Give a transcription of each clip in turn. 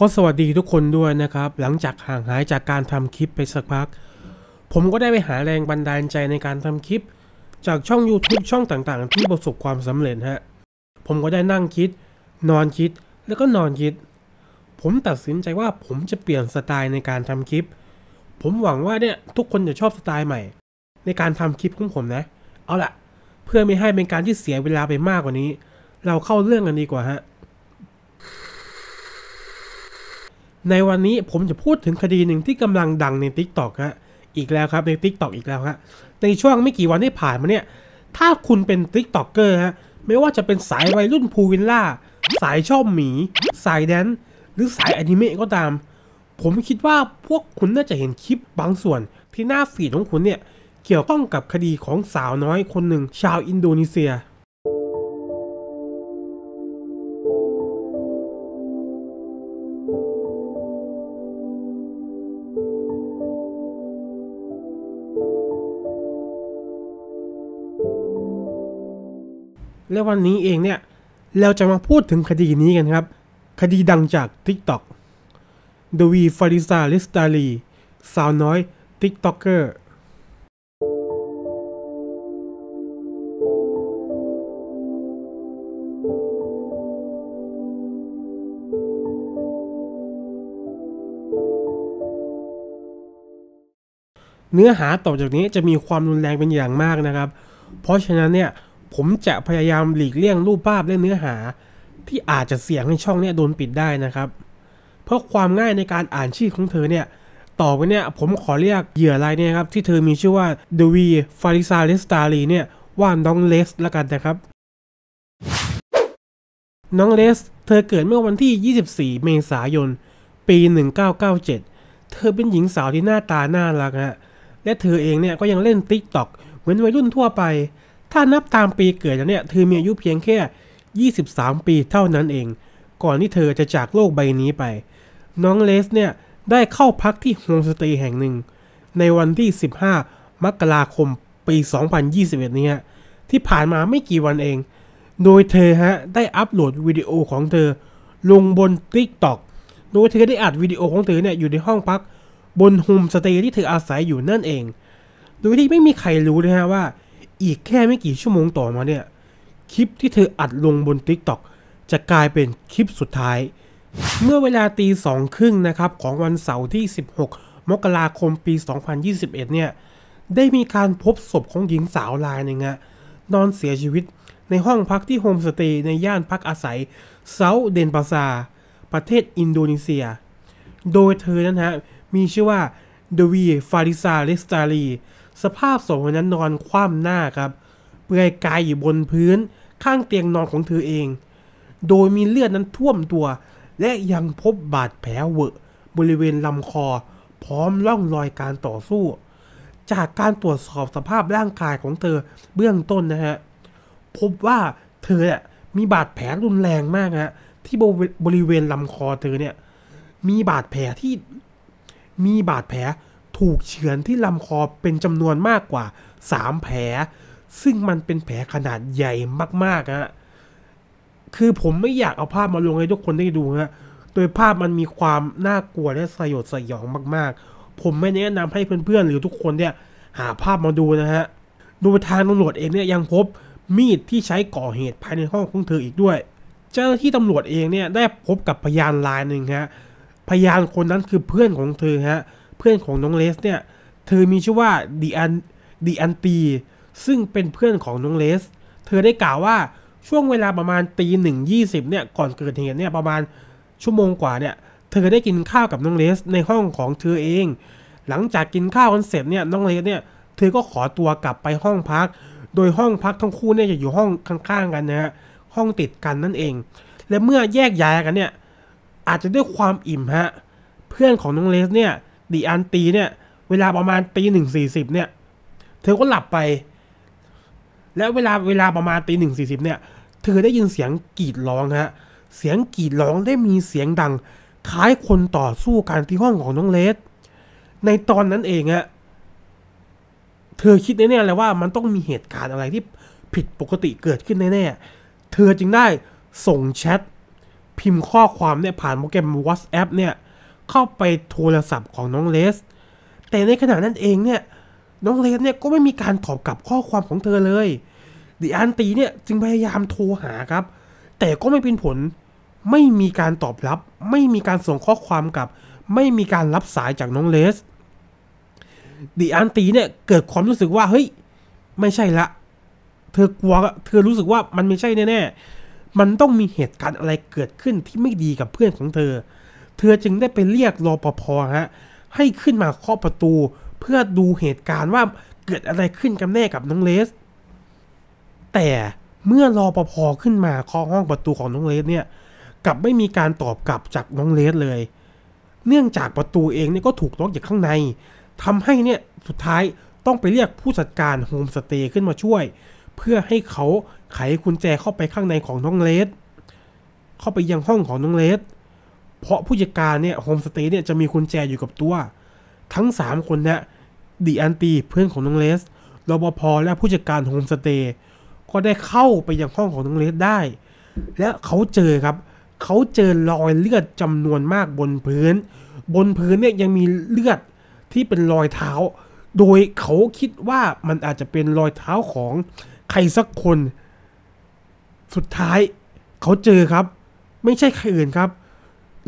ก็สวัสดีทุกคนด้วยนะครับ หลังจากห่างหายจากการทำคลิปไปสักพัก ผมก็ได้ไปหาแรงบันดาลใจในการทำคลิป จากช่อง YouTube ช่องต่างๆ ที่ประสบความสำเร็จฮะ ผมก็ได้นั่งคิด นอนคิดแล้วก็นอนคิด ผมตัดสินใจว่าผมจะเปลี่ยนสไตล์ในการทำคลิป ผมหวังว่าเนี่ยทุกคนจะชอบสไตล์ใหม่ ในการทำคลิปของผมนะ เอาละเพื่อไม่ให้เป็นการที่เสียเวลาไปมากกว่านี้ เราเข้าเรื่องกันดีกว่าฮะ ในวันนี้ผมจะพูดถึงคดีหนึ่งที่กำลังดังใน t ิ k t o k ฮะอีกแล้วครับใน t ิ k t o k อีกแล้วฮะในช่วงไม่กี่วันที่ผ่านมาเนี่ย ถ้าคุณเป็น t ิ k t o k เกอร์ฮะไม่ว่าจะเป็นสายวัยรุ่น pool villa สายชอบหมี สายแดนซ์หรือสายอนิเมะก็ตาม ผมคิดว่าพวกคุณน่าจะเห็นคลิปบางส่วนที่หน้า feed ของคุณเนี่ยเกี่ยวข้องกับคดีของสาวน้อยคนหนึ่งชาวอินโดนีเซีย และวันนี้เองเนี่ย เราจะมาพูดถึงคดีนี้กันครับ คดีดังจาก TikTok ดวีฟาริซาลิสตาลีสาวน้อย TikToker เนื้อหาต่อจากนี้จะมีความรุนแรงเป็นอย่างมากนะครับ เพราะฉะนั้นเนี่ย ผมจะพยายามหลีกเลี่ยงรูปภาพและเนื้อหา ที่อาจจะเสี่ยงให้ช่องเนี่ยโดนปิดได้นะครับ เพราะความง่ายในการอ่านชื่อของเธอเนี่ยต่อไปเนี่ยผมขอเรียกเหยื่อรายเนี่ยครับ ที่เธอมีชื่อว่าเดวีฟาริซาเลสตาลีเนี่ยว่าน้องเลสละกันนะครับ น้องเลส เธอเกิดเมื่อวันที่ 24 เมษายน ปี 1997 เธอเป็นหญิงสาวที่หน้าตาน่ารักฮะและเธอเองเนี่ยก็ยังเล่น TikTok เหมือนวัยรุ่นทั่วไป ถ้านับตามปีเกิดแล้วเนี่ยเธอมีอายุเพียงแค่ 23 ปีเท่านั้นเอง ก่อนที่เธอจะจากโลกใบนี้ไป น้องเลสเนี่ยได้เข้าพักที่โฮมสเตย์แห่งหนึ่ง ในวันที่ 15 มกราคมปี 2021 นี้ที่ผ่านมาไม่กี่วันเอง โดยเธอฮะได้อัปโหลดวิดีโอของเธอลงบน TikTok โดยเธอได้อัดวิดีโอของเธอเนี่ยอยู่ในห้องพักบนโฮมสเตย์ที่เธออาศัยอยู่นั่นเอง โดยที่ไม่มีใครรู้นะฮะว่า อีกแค่ไม่กี่ชั่วโมงต่อมาเนี่ย คลิปที่เธออัดลงบน TikTok จะกลายเป็นคลิปสุดท้าย เมื่อเวลาตีสองครึ่งนะครับของวันเสาร์ที่ 16 มกราคมปี 2021 เนี่ย ได้มีการพบศพของหญิงสาวรายหนึ่งฮะนอนเสียชีวิตในห้องพักที่โฮมสเตย์ในย่านพักอาศัยเซาเดนปาซา ประเทศอินโดนีเซีย โดยเธอนั้นฮะ มีชื่อว่าเดวีฟาริซาเลสตาลี สภาพศพคนนั้นนอนคว่ำหน้าครับ เปลือยกายอยู่บนพื้นข้างเตียงนอนของเธอเอง โดยมีเลือดนั้นท่วมตัว และยังพบบาดแผลเวอะบริเวณลำคอ พร้อมร่องรอยการต่อสู้ จากการตรวจสอบสภาพร่างกายของเธอเบื้องต้นนะฮะ พบว่าเธอเนี่ยมีบาดแผลรุนแรงมากฮะที่บริเวณลำคอเธอเนี่ยมีบาดแผลที่มีบาดแผล ถูกเฉือนที่ลำคอเป็นจำนวนมากกว่า 3 แผล ซึ่งมันเป็นแผลขนาดใหญ่มากๆฮะคือผมไม่อยากเอาภาพมาลงให้ทุกคนได้ดูฮะโดยภาพมันมีความน่ากลัวและสยดสยองมากๆ ผมไม่แนะนำให้เพื่อนๆ หรือทุกคนเนี่ยหาภาพมาดูนะฮะ โดยทางตำรวจเองเนี่ยยังพบมีดที่ใช้ก่อเหตุภายในห้องของเธออีกด้วย เจ้าหน้าที่ตำรวจเองเนี่ยได้พบกับพยานรายหนึ่งฮะ พยานคนนั้นคือเพื่อนของเธอฮะ เพื่อนของน้องเลสเนี่ย เธอมีชื่อว่าดีอันดีอันตีซึ่งเป็นเพื่อนของน้องเลส เธอได้กล่าวว่าช่วงเวลาประมาณตีหนึ่งยี่สิบเนี่ยก่อนเกิดเหตุเนี่ยประมาณชั่วโมงกว่าเนี่ย เธอได้กินข้าวกับน้องเลสในห้องของเธอเอง หลังจากกินข้าวกันเสร็จเนี่ยน้องเลสเนี่ยเธอก็ขอตัวกลับไปห้องพัก โดยห้องพักทั้งคู่เนี่ยจะอยู่ห้องข้างๆกันนะฮะห้องติดกันนั่นเอง และเมื่อแยกย้ายกันเนี่ยอาจจะด้วยความอิ่มฮะเพื่อนของน้องเลสเนี่ย ดีอันตีเนี่ย เวลาประมาณตีหนึ่งสี่สิบเนี่ย เธอก็หลับไป แล้วเวลาเวลาประมาณตีหนึ่งสี่สิบเนี่ย เธอได้ยินเสียงกรีดร้องฮะ เสียงกรีดร้องได้มีเสียงดัง คล้ายคนต่อสู้กันที่ห้องของน้องเลส ในตอนนั้นเองอะเธอคิดแน่ๆเลยว่ามันต้องมีเหตุการณ์อะไรที่ผิดปกติเกิดขึ้นแน่ๆ เธอจึงได้ส่งแชทพิมพ์ข้อความเนี่ยผ่านโปรแกรม WhatsApp เนี่ย เข้าไปโทรศัพท์ของน้องเลส แต่ในขณะนั้นเองเนี่ยน้องเลสเนี่ยก็ไม่มีการตอบกลับข้อความของเธอเลยดิอันตีเนี่ยจึงพยายามโทรหาครับ แต่ก็ไม่เป็นผลไม่มีการตอบรับ ไม่มีการส่งข้อความกลับ ไม่มีการรับสายจากน้องเลสดิอันตีเนี่ยเกิดความรู้สึกว่าเฮ้ยไม่ใช่ละ เธอกลัวเธอรู้สึกว่ามันไม่ใช่แน่ๆมันต้องมีเหตุการณ์อะไรเกิดขึ้นที่ไม่ดีกับเพื่อนของเธอ เธอจึงได้ไปเรียกรอปภฮะให้ขึ้นมาเคาะประตู เพื่อดูเหตุการณ์ว่าเกิดอะไรขึ้นกันแน่กับน้องเลส แต่เมื่อรปภขึ้นมาเคาะห้องประตูของน้องเลสเนี่ยกลับไม่มีการตอบกลับจากน้องเลสเลย เนื่องจากประตูเองเนี่ยก็ถูกล็อกจากข้างในทำให้เนี่ยสุดท้ายต้องไปเรียกผู้จัดการโฮมสเตย์ขึ้นมาช่วย เพื่อให้เขาไขกุญแจเข้าไปข้างในของน้องเลสเข้าไปยังห้องของน้องเลส เพราะผู้จัดการเนี่ยโฮมสเตย์เนี่ยจะมีกุญแจอยู่กับตัว ทั้ง 3 คนเนี่ยดีอันตีเพื่อนของน้องเลสรปภและผู้จัดการโฮมสเตย์ก็ได้เข้าไปยังห้องของน้องเลสได้ และเขาเจอครับ เขาเจอรอยเลือดจำนวนมากบนพื้น บนพื้นเนี่ยยังมีเลือดที่เป็นรอยเท้า โดยเขาคิดว่ามันอาจจะเป็นรอยเท้าของใครสักคน สุดท้าย เขาเจอครับ ไม่ใช่ใครอื่นครับ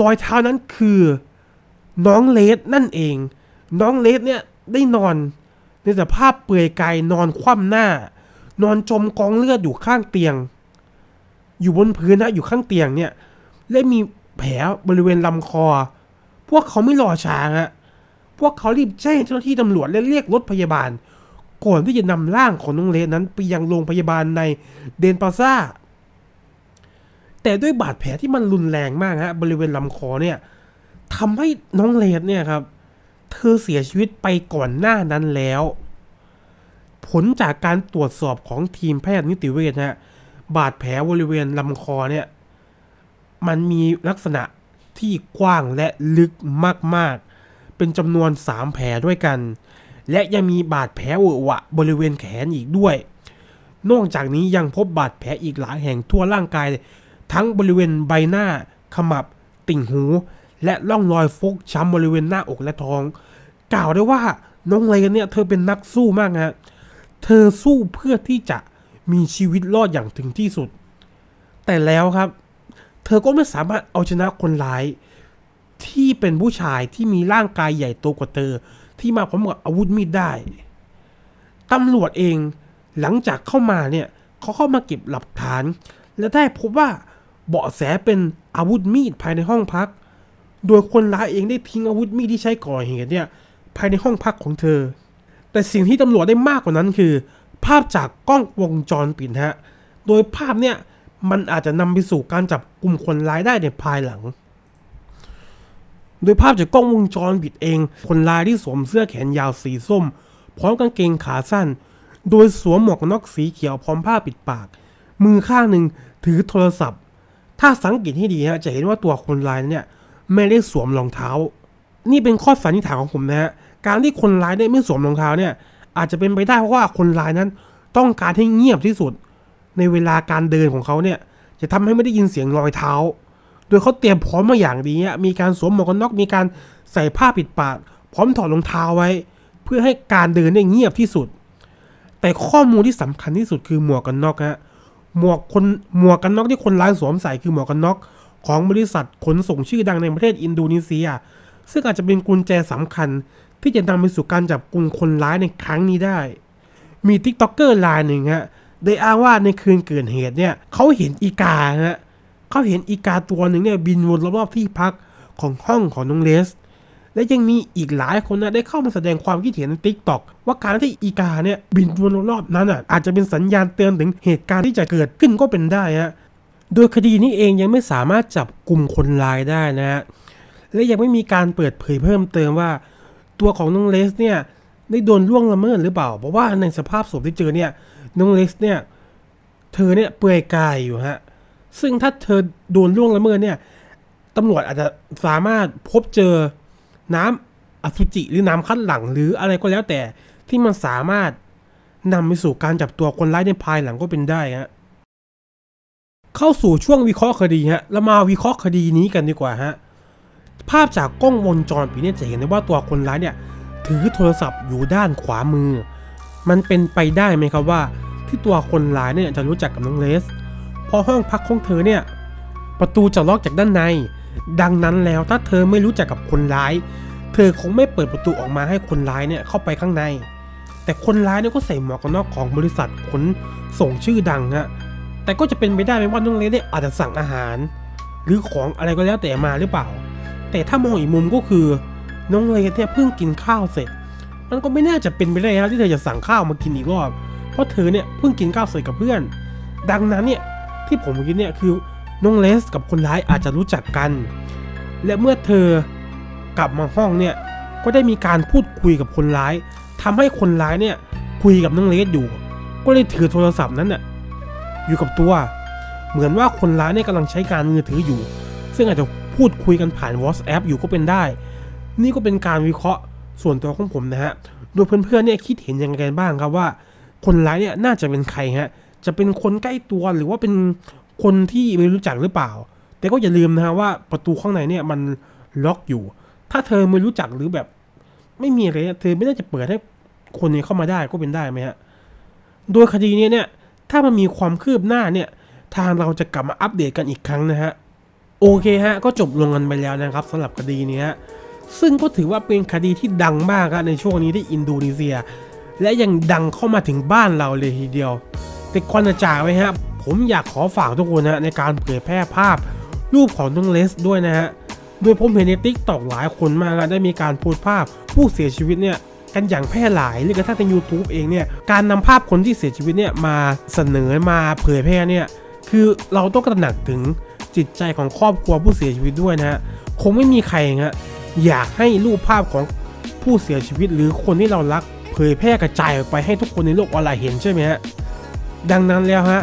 รอยเท้านั้นคือน้องเลสนั่นเอง น้องเลสเนี่ยได้นอน ในสภาพเปลือยกายนอนคว่ำหน้า นอนจมกองเลือดอยู่ข้างเตียง อยู่บนพื้นนะอยู่ข้างเตียงเนี่ยและมีแผลบริเวณลำคอ พวกเขาไม่รอช้าฮะพวกเขารีบแจ้งเจ้าหน้าที่ตำรวจและเรียกรถพยาบาล ก่อนที่จะนำร่างของน้องเลสนั้นไปยังโรงพยาบาลในเดนปาซ่า แต่ด้วยบาดแผลที่มันรุนแรงมากฮะบริเวณลำคอเนี่ยทำให้น้องเลสเนี่ยครับ เธอเสียชีวิตไปก่อนหน้านั้นแล้ว ผลจากการตรวจสอบของทีมแพทย์นิติเวชฮะบาดแผลบริเวณลำคอเนี่ย มันมีลักษณะที่กว้างและลึกมากๆ เป็นจำนวน 3 แผลด้วยกัน และยังมีบาดแผลเวอะวะบริเวณแขนอีกด้วย นอกจากนี้ยังพบบาดแผลอีกหลายแห่งทั่วร่างกาย ทั้งบริเวณใบหน้า ขมับ ติ่งหู และร่องรอยฟกช้ำบริเวณหน้าอกและท้อง กล่าวได้ว่าน้องเลนเนี่ยเธอเป็นนักสู้มากฮะเธอสู้เพื่อที่จะมีชีวิตรอดอย่างถึงที่สุด แต่แล้วครับ เธอก็ไม่สามารถเอาชนะคนร้าย ที่เป็นผู้ชายที่มีร่างกายใหญ่โตกว่าเธอ ที่มาพร้อมกับอาวุธมีดได้ตำรวจเองหลังจากเข้ามาเนี่ยเขาเข้ามาเก็บหลักฐาน และได้พบว่า เบาะแสเป็นอาวุธมีดภายในห้องพัก โดยคนร้ายเองได้ทิ้งอาวุธมีดที่ใช้ก่อเหตุเนี่ยภายในห้องพักของเธอ แต่สิ่งที่ตำรวจได้มากกว่านั้นคือ ภาพจากกล้องวงจรปิดฮะ โดยภาพเนี่ยมันอาจจะนำไปสู่การจับกลุ่มคนร้ายได้ในภายหลัง โดยภาพจากกล้องวงจรปิดเอง คนร้ายที่สวมเสื้อแขนยาวสีส้ม พร้อมกางเกงขาสั้น โดยสวมหมวกนน็อกสีเขียวพร้อมผ้าปิดปาก มือข้างหนึ่งถือโทรศัพท์ ถ้าสังเกตให้ดีฮะจะเห็นว่าตัวคนร้ายเนี่ยไม่ได้สวมรองเท้า นี่เป็นข้อสันนิษฐานของผมนะฮะการที่คนร้ายได้ไม่สวมรองเท้าเนี่ยอาจจะเป็นไปได้เพราะว่าคนร้ายนั้นต้องการให้เงียบที่สุด ในเวลาการเดินของเขาเนี่ยจะทำให้ไม่ได้ยินเสียงรอยเท้า โดยเขาเตรียมพร้อมมาอย่างดีมีการสวมหมวกกันน็อกมีการใส่ผ้าปิดปากพร้อมถอดรองเท้าไว้ เพื่อให้การเดินเนี่ยเงียบที่สุด แต่ข้อมูลที่สำคัญที่สุดคือหมวกกันน็อกฮะ หมวกคนหมวกกันน็อกที่คนร้ายสวมใส่คือหมวกกันน็อกของบริษัทขนส่งชื่อดังในประเทศอินโดนีเซีย ซึ่งอาจจะเป็นกุญแจสำคัญ ที่จะนำไปสู่การจับกลุ่มคนร้ายในครั้งนี้ได้ มี TikToker รายหนึ่งฮะได้อ้างว่าในคืนเกิดเหตุเนี่ยเขาเห็นอีกาฮะเขาเห็นอีกาตัวหนึ่งเนี่ยบินวนรอบๆที่พักของห้องของน้องเลส และยังมีอีกหลายคนนะได้เข้ามาแสดงความคิดเห็นใน TikTok ว่าการที่อีกาเนี่ยบินวนรอบนั้นอะอาจจะเป็นสัญญาณเตือนถึงเหตุการณ์ที่จะเกิดขึ้นก็เป็นได้ฮะโดยคดีนี้เองยังไม่สามารถจับกลุ่มคนร้ายได้นะฮะและยังไม่มีการเปิดเผยเพิ่มเติมว่า ตัวของน้องเลสเนี่ยได้โดนล่วงละเมิดหรือเปล่า เพราะว่าในสภาพศพที่เจอเนี่ยน้องเลสเนี่ยเธอเนี่ยเปลือยกายอยู่ฮะซึ่งถ้าเธอโดนล่วงละเมิดเนี่ยตำรวจอาจจะสามารถพบเจอ น้ำอสุจิหรือน้ำคัดหลังหรืออะไรก็แล้วแต่ที่มันสามารถนำไปสู่การจับตัวคนร้ายในภายหลังก็เป็นได้ฮะเข้าสู่ช่วงวิเคราะห์คดีฮะเรามาวิเคราะห์คดีนี้กันดีกว่าฮะภาพจากกล้องวงจรปิดเนี่ยจะเห็นได้ว่าตัวคนร้ายเนี่ยถือโทรศัพท์อยู่ด้านขวามือ มันเป็นไปได้ไหมครับว่า ที่ตัวคนร้ายเนี่ยจะรู้จักกับน้องเลสเพราะห้องพักของเธอเนี่ย ประตูจะล็อกจากด้านใน ดังนั้นแล้วถ้าเธอไม่รู้จักกับคนร้าย เธอคงไม่เปิดประตูออกมาให้คนร้ายเนี่ยเข้าไปข้างใน แต่คนร้ายเนี่ยก็ใส่หมวกกันน็อกของบริษัทขนส่งชื่อดังฮะแต่ก็จะเป็นไปได้ไหมว่าน้องเลสเนี่ยอาจจะสั่งอาหาร หรือของอะไรก็แล้วแต่มาหรือเปล่า แต่ถ้ามองอีกมุมก็คือน้องเลสเนี่ยเพิ่งกินข้าวเสร็จ มันก็ไม่น่าจะเป็นไปได้นะที่เธอจะสั่งข้าวมากินอีกรอบ เพราะเธอเนี่ยเพิ่งกินข้าวเสร็จกับเพื่อน ดังนั้นเนี่ยที่ผมคิดเนี่ยคือ น้องเลสกับคนร้ายอาจจะรู้จักกัน และเมื่อเธอกลับมาห้องเนี่ยก็ได้มีการพูดคุยกับคนร้ายทำให้คนร้ายเนี่ยคุยกับน้องเลสอยู่ ก็เลยถือโทรศัพท์นั้นน่ะอยู่กับตัว เหมือนว่าคนร้ายเนี่ยกำลังใช้การมือถืออยู่ ซึ่งอาจจะพูดคุยกันผ่าน WhatsApp อยู่ก็เป็นได้ นี่ก็เป็นการวิเคราะห์ส่วนตัวของผมนะฮะโดยเพื่อนๆเนี่ยคิดเห็นยังไงกันบ้างครับว่า คนร้ายเนี่ยน่าจะเป็นใครฮะจะเป็นคนใกล้ตัวหรือว่าเป็น คนที่ไม่รู้จักหรือเปล่า แต่ก็อย่าลืมนะฮะว่าประตูข้างในเนี่ยมันล็อกอยู่ ถ้าเธอไม่รู้จักหรือแบบ ไม่มีอะไรเธอไม่น่าจะเปิดให้คนนี้เข้ามาได้ก็เป็นได้ไหมฮะ โดยคดีนี้เนี่ย ถ้ามันมีความคืบหน้าเนี่ย ทางเราจะกลับมาอัปเดตกันอีกครั้งนะฮะ โอเคฮะ ก็จบลงกันไปแล้วนะครับสำหรับคดีนี้ฮะซึ่งก็ถือว่าเป็นคดีที่ดังมากในช่วงนี้ที่อินโดนีเซีย และยังดังเข้ามาถึงบ้านเราเลยทีเดียว แต่ควันจะจากไว้ฮะ ผมอยากขอฝากทุกคนนะในการเผยแพร่ภาพรูปของน้องเลสด้วยนะฮะ โดยผมเห็นในติ๊กตอกหลายคนมากนได้มีการโพสต์ภาพผู้เสียชีวิตเนี่ยกันอย่างแพร่หลายหรือกระทั่งใน YouTube เองเนี่ยการนำภาพคนที่เสียชีวิตเนี่ยมาเสนอมาเผยแพร่เนี่ยคือเราต้องตระหนักถึงจิตใจของครอบครัวผู้เสียชีวิตด้วยนะฮะคงไม่มีใครฮะอยากให้รูปภาพของผู้เสียชีวิต หรือคนที่เรารักเผยแพร่กระจายออกไปให้ทุกคนในโลกออนไลน์เห็นใช่ไหมฮะดังนั้นแล้วฮะ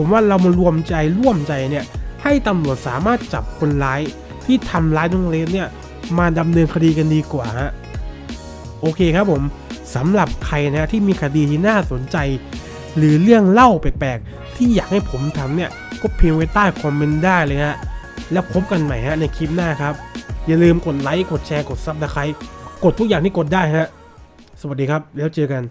ผมว่าเรามารวมใจร่วมใจเนี่ยให้ตำรวจสามารถจับคนร้ายที่ทำร้ายน้องเลสเนี่ยมาดำเนินคดีกันดีกว่าฮะโอเคครับผมสำหรับใครนะที่มีคดีที่น่าสนใจ หรือเรื่องเล่าแปลกๆ ที่อยากให้ผมทำเนี่ยก็พิมพ์ไว้ใต้คอมเมนต์ได้เลยฮะแล้วพบกันใหม่ฮะในคลิปหน้าครับ อย่าลืมกดไลค์กดแชร์กด subscribe กดทุกอย่างที่กดได้ฮะสวัสดีครับแล้วเจอกัน